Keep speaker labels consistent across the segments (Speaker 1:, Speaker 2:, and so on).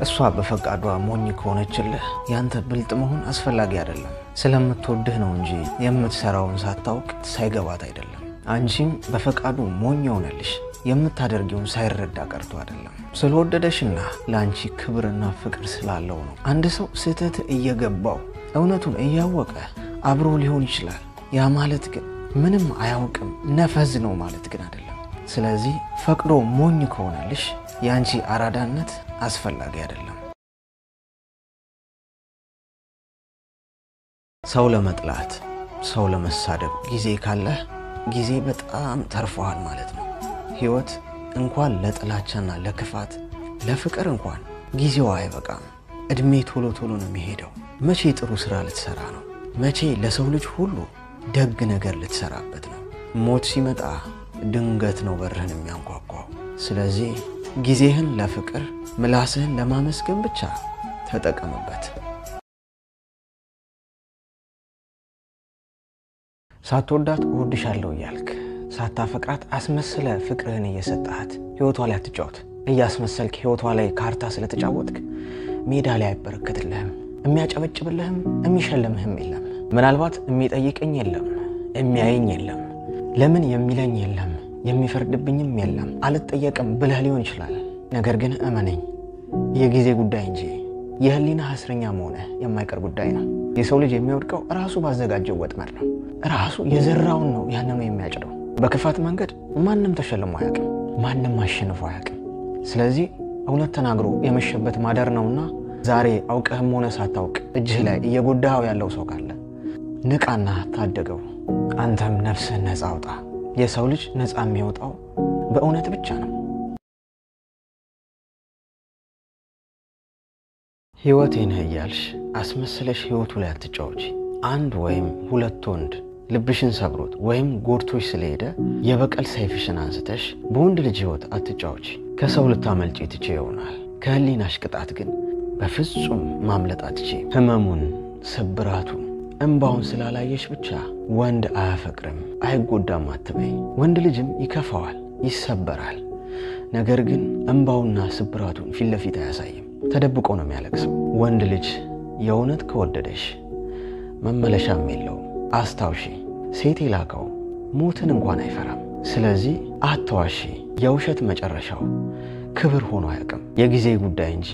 Speaker 1: እሷ በፈቃዷ ሞኝ ከሆነችልህ ያንተ ብልጥ መሆን አስፈላጊ አይደለም። ስለምትወድህ ነው እንጂ የምትሰራውን ሳታውቅ ሳይገባት አይደለም። አንቺም በፈቃዱ ሞኝ ሆነልሽ የምታደርጊውን ሳይረዳ ቀርቶ አይደለም። ስለወደደሽና ለአንቺ ክብርና ፍቅር ስላለው ነው። አንድ ሰው ስህተት እየገባው እውነቱን እያወቀ አብሮ ሊሆን ይችላል። ያ ማለት ግን ምንም አያውቅም ነፈዝ ነው ማለት ግን አይደለም። ስለዚህ ፈቅዶ ሞኝ ከሆነልሽ የአንቺ አራዳነት አስፈላጊ አይደለም። ሰው ለመጥላት፣ ሰው ለመሳደብ ጊዜ ካለህ ጊዜ በጣም ተርፎሃል ማለት ነው። ህይወት እንኳን ለጥላቻና ለክፋት ለፍቅር እንኳን ጊዜው አይበቃም። እድሜ ቶሎ ቶሎ ነው የሚሄደው። መቼ ጥሩ ስራ ልትሰራ ነው? መቼ ለሰው ልጅ ሁሉ ደግ ነገር ልትሰራበት ነው? ሞት ሲመጣ ድንገት ነው በርህን የሚያንኳኳው። ስለዚህ ጊዜህን ለፍቅር ምላስህን ለማመስገን ብቻ ተጠቀምበት። ሳትወዳት እወድሻለሁ እያልክ ሳታፈቅራት አስመስለ ፍቅርህን እየሰጠሃት ህይወቷ ላይ አትጫወት። እያስመሰልክ ህይወቷ ላይ ካርታ ስለተጫወትክ ሜዳ ላይ አይበረከትልህም። የሚያጨበጭብልህም የሚሸልምህም የለም። ምናልባት የሚጠይቀኝ የለም፣ የሚያየኝ የለም፣ ለምን የሚለኝ የለም፣ የሚፈርድብኝም የለም፣ አልጠየቅም ብለህ ሊሆን ይችላል። ነገር ግን እመነኝ የጊዜ ጉዳይ እንጂ የህሊና እስረኛ መሆንህ የማይቀር ጉዳይ ነው። የሰው ልጅ የሚወድቀው ራሱ ባዘጋጀው ወጥመድ ነው። ራሱ የዘራውን ነው ያንኑ የሚያጭደው። በክፋት መንገድ ማንም ተሸልሞ አያውቅም፣ ማንም አሸንፎ አያውቅም። ስለዚህ እውነት ተናግሮ የመሸበት ማደር ነውና ዛሬ አውቀህም ሆነ ሳታውቅ እጅህ ላይ እየጎዳኸው ያለው ሰው ካለ ንቃና ታደገው። አንተም ነፍስህን ነፃ አውጣ። የሰው ልጅ ነፃ የሚወጣው በእውነት ብቻ ነው። ህይወቴ ነህ እያልሽ አስመስለሽ ህይወቱ ላይ አትጫወች። አንድ ወይም ሁለት ወንድ ልብሽን ሰብሮት ወይም ጎድቶች ስለሄደ የበቀል ሰይፍሽን አንስተሽ በወንድ ልጅ ህይወት አትጫወች። ከሰው ልታመልጪ ትቼ ይሆናል። ከህሊናሽ ቅጣት ግን በፍጹም ማምለጥ አትቼ። ህመሙን፣ ስብራቱን፣ እንባውን ስላላየሽ ብቻ ወንድ አያፈቅርም አይጎዳም አትበይ። ወንድ ልጅም ይከፋዋል፣ ይሰበራል። ነገር ግን እንባውና ስብራቱን ፊት ለፊት አያሳይም። ተደብቆ ነው የሚያለቅሰው። ወንድ ልጅ የእውነት ከወደደሽ መመለሻም የለውም። አስታውሺ፣ ሴት የላከው ሞትን እንኳን አይፈራም። ስለዚህ አትዋሺ። የውሸት መጨረሻው ክብር ሆኖ አያውቅም። የጊዜ ጉዳይ እንጂ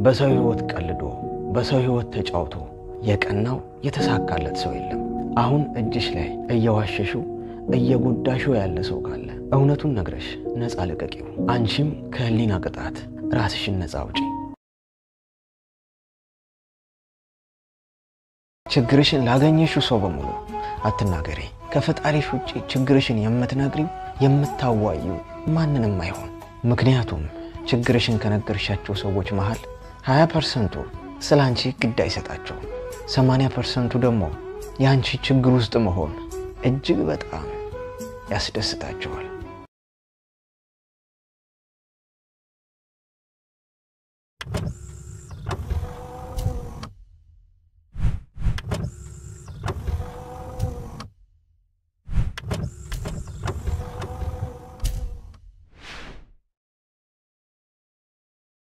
Speaker 1: በሰው ህይወት ቀልዶ በሰው ህይወት ተጫውቶ የቀናው የተሳካለት ሰው የለም። አሁን እጅሽ ላይ እየዋሸሽው እየጎዳሽው ያለ ሰው ካለ እውነቱን ነግረሽ ነፃ ልቀቂው። አንቺም ከህሊና ቅጣት ራስሽን ነፃ አውጪ። ችግርሽን ላገኘሽው ሰው በሙሉ አትናገሪ። ከፈጣሪሽ ውጭ ችግርሽን የምትነግሪው የምታዋዪው ማንንም አይሆን። ምክንያቱም ችግርሽን ከነገርሻቸው ሰዎች መሃል 20 ፐርሰንቱ ስለ አንቺ ግድ አይሰጣቸውም። 80 ፐርሰንቱ ደግሞ የአንቺ ችግር ውስጥ መሆን እጅግ በጣም ያስደስታቸዋል።